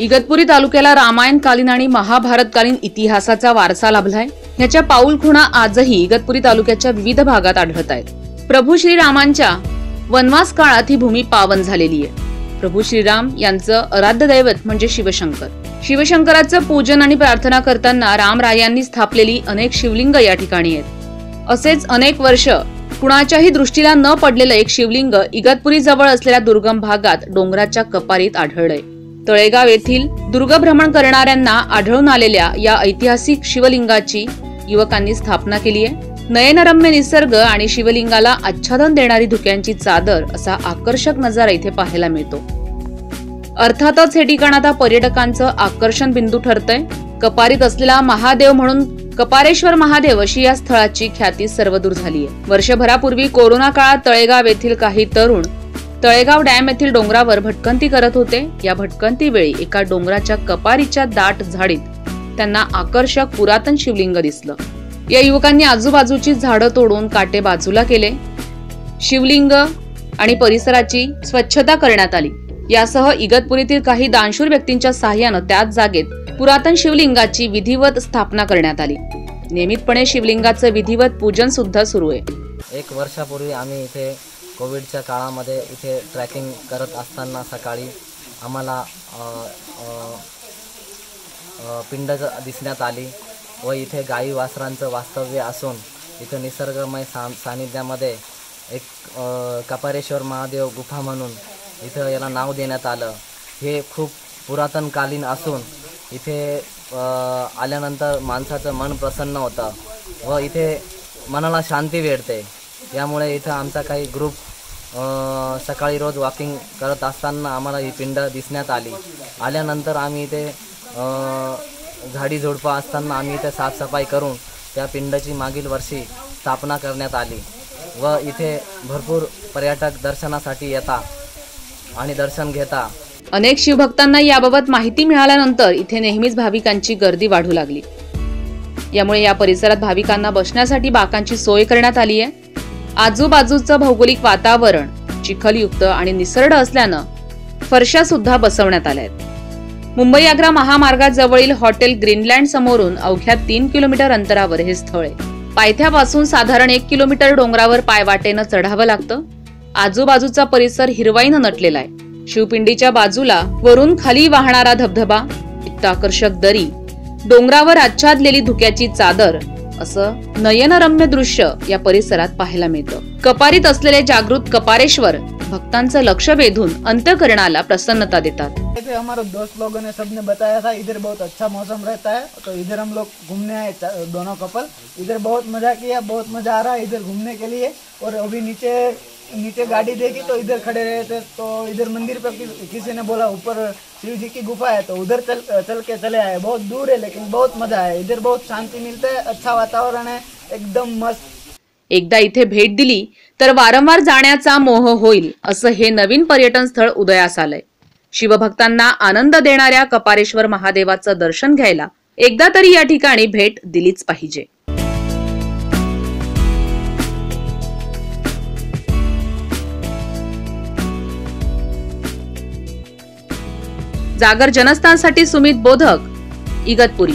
इगतपुरी तालुक्याला रामायणकालीन आणि महाभारतकालीन इतिहासाचा वारसा लाभलाय. याच्या पाऊलखुणा आजही इगतपुरी तालुक्याच्या विविध भागात आढळत आहेत. प्रभू श्रीरामांच्या वनवास काळात ही भूमी पावन झालेली आहे. प्रभू श्रीराम यांचं आराध्य दैवत म्हणजे शिवशंकर. शिवशंकराचं पूजन आणि प्रार्थना करताना रामरायांनी स्थापलेली अनेक शिवलिंग या ठिकाणी आहेत. असेच अनेक वर्ष कुणाच्याही दृष्टीला न पडलेलं एक शिवलिंग इगतपुरी जवळ असलेल्या दुर्गम भागात डोंगराच्या कपारीत आढळलंय. तळेगाव येथील दुर्गभ्रमण करणाऱ्यांना आढळून आलेल्या या ऐतिहासिक शिवलिंगाची युवकांनी स्थापना केली आहे. नयनरम्य निसर्ग आणि शिवलिंगाला आच्छादन देणारी धुक्यांची चादर असा आकर्षक नजारा इथे पाहायला मिळतो. अर्थातच हे ठिकाण आता पर्यटकांचं आकर्षण बिंदू ठरतंय. कपारीत असलेला महादेव म्हणून कपारेश्वर महादेव अशी या स्थळाची ख्याती सर्वदूर झाली आहे वर्षभरापूर्वी कोरोना काळात तळेगाव येथील काही तरुण तळेगाव डॅम येथील डोंगरावर भटकंती करत होते. या भटकंती वेळी एका डोंगराच्या कपारीच्या दाट झाडीत त्यांना आकर्षक पुरातन शिवलिंग दिसलं. या युवकांनी आजूबाजूची झाडं तोडून काटे बाजूला केले. शिवलिंग आणि परिसराची स्वच्छता करण्यात आली. यासह इगतपुरीतील काही दानशूर व्यक्तींच्या सहाय्यानं त्याच जागेत पुरातन शिवलिंगाची विधिवत स्थापना करण्यात आली. नियमितपणे शिवलिंगाचं विधिवत पूजन सुद्धा सुरू आहे. एक वर्षापूर्वी आम्ही इथे कोविडच्या काळामध्ये इथे ट्रॅकिंग करत असताना सकाळी आम्हाला पिंड दिसण्यात आली व इथे गाई वासरांचं वास्तव्य असून इथं निसर्गमय सा सानिध्यामध्ये एक कपारेश्वर महादेव गुफा म्हणून इथं याला नाव देण्यात आलं. हे खूप पुरातनकालीन असून इथे आल्यानंतर माणसाचं मन प्रसन्न होतं व इथे मनाला शांती भेटते यामुळे इथं आमचा काही ग्रुप सकाळी रोज वॉकिंग करत असताना आम्हाला ही पिंड दिसण्यात आली. आल्यानंतर आम्ही इथे झाडी झुडपं असताना आम्ही इथे साफसफाई करून त्या पिंडाची मागील वर्षी स्थापना करण्यात आली व इथे भरपूर पर्यटक दर्शनासाठी येता आणि दर्शन घेता अनेक शिवभक्तांना याबाबत माहिती मिळाल्यानंतर इथे नेहमीच भाविकांची गर्दी वाढू लागली. यामुळे या परिसरात भाविकांना बसण्यासाठी बाकांची सोय करण्यात आली आहे आजूबाजूचं भौगोलिक वातावरण चिखलयुक्त आणि निसरड असल्यानं फरशा सुद्धा बसवण्यात आल्या आहेत. मुंबई आग्रा महामार्गाजवळील हॉटेल ग्रीनलँड समोरून अवघ्या तीन किलोमीटर अंतरावर हे स्थळ आहे. पायथ्यापासून साधारण एक किलोमीटर डोंगरावर पायवाटेनं चढावं लागतं. आजूबाजूचा परिसर हिरवाईनं नटलेला आहे. शिवपिंडीच्या बाजूला वरून खाली वाहणारा धबधबा इतका आकर्षक दरी डोंगरावर आच्छादलेली धुक्याची चादर असं नयनरम्य दृश्य या परिसरात पाहायला मिळतं. कपारीत असलेले जागृत कपारेश्वर भक्तांचं लक्ष वेधून अंत्यकरणाला प्रसन्नता देतात. थे हमारे दोस्त लोगों ने सबने बताया था इधर बहुत अच्छा मौसम रहता है तो इधर हम लोग घूमने आए दोनों कपल। इधर बहुत मजा किया बहुत मजा आ रहा है इधर घूमने के लिए और अभी नीचे नीचे गाड़ी देखी तो इधर खड़े रहे थे तो इधर मंदिर पे कि- किसी ने बोला ऊपर शिव जी की गुफा है। तो उधर चल चल के चले आए। बहुत दूर है लेकिन बहुत मजा है इधर बहुत शांति मिलता है अच्छा वातावरण है एकदम मस्त। एकदा इथे भेट दिली तर वारंवार जाण्याचा मोह होईल असं हे नवीन पर्यटन स्थळ उदयास आलंय. शिवभक्तांना आनंद देणाऱ्या कपारेश्वर महादेवाचं दर्शन घ्यायला एकदा तरी या ठिकाणी भेट दिलीच पाहिजे. जागर जनस्थानसाठी सुमित बोधक इगतपुरी.